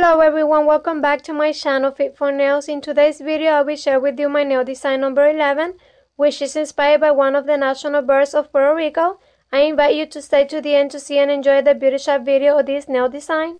Hello everyone, welcome back to my channel FitFourNails. In today's video, I will share with you my nail design number 11, which is inspired by one of the national birds of Puerto Rico. I invite you to stay to the end to see and enjoy the beauty shot video of this nail design.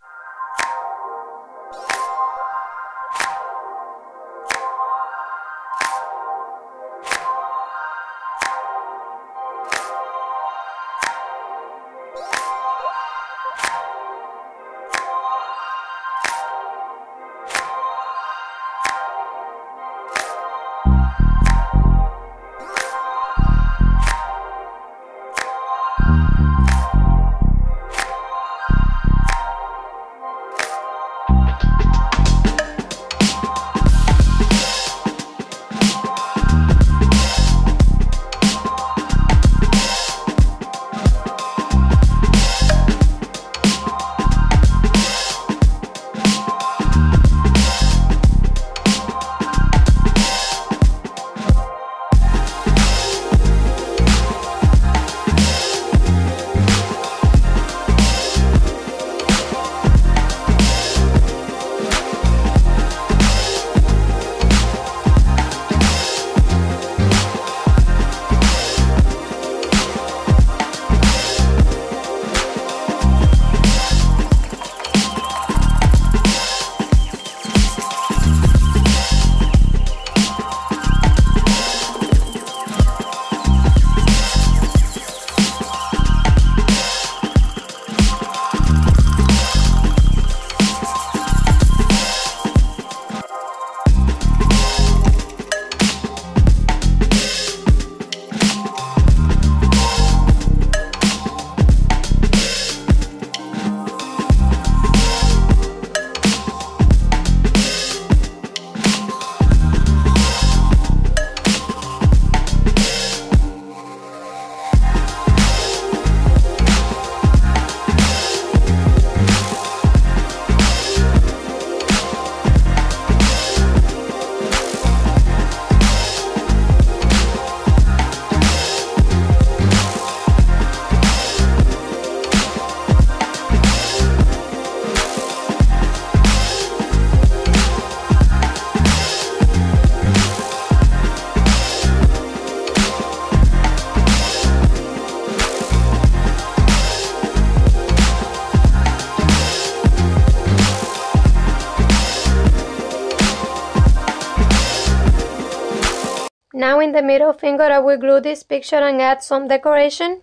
The middle finger I will glue this picture and add some decoration.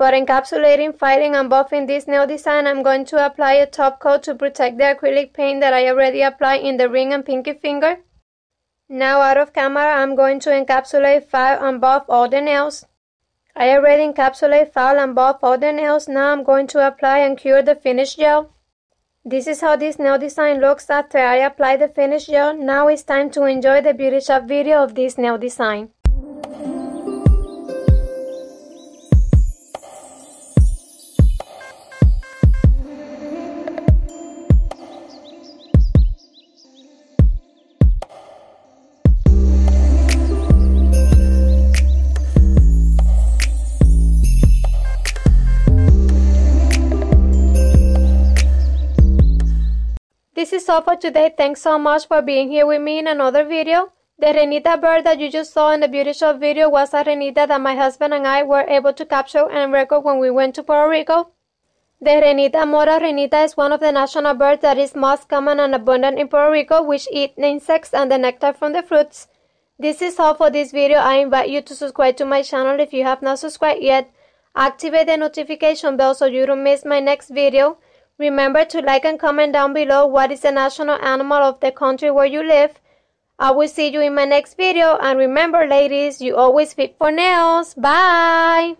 Before encapsulating, filing, and buffing this nail design, I'm going to apply a top coat to protect the acrylic paint that I already applied in the ring and pinky finger. Now out of camera, I'm going to encapsulate, file, and buff all the nails. I already encapsulate, file, and buff all the nails. Now I'm going to apply and cure the finish gel. This is how this nail design looks after I apply the finish gel. Now it's time to enjoy the beauty shop video of this nail design. All for today. Thanks so much for being here with me in another video. The Reinita bird that you just saw in the beauty shop video was a Reinita that my husband and I were able to capture and record when we went to Puerto Rico. The Reinita mora reinita is one of the national birds that is most common and abundant in Puerto Rico, which eat insects and the nectar from the fruits. This is all for this video. I invite you to subscribe to my channel if you have not subscribed yet. Activate the notification bell so you don't miss my next video. Remember to like and comment down below what is the national animal of the country where you live. I will see you in my next video and remember ladies, you always fit for nails. Bye!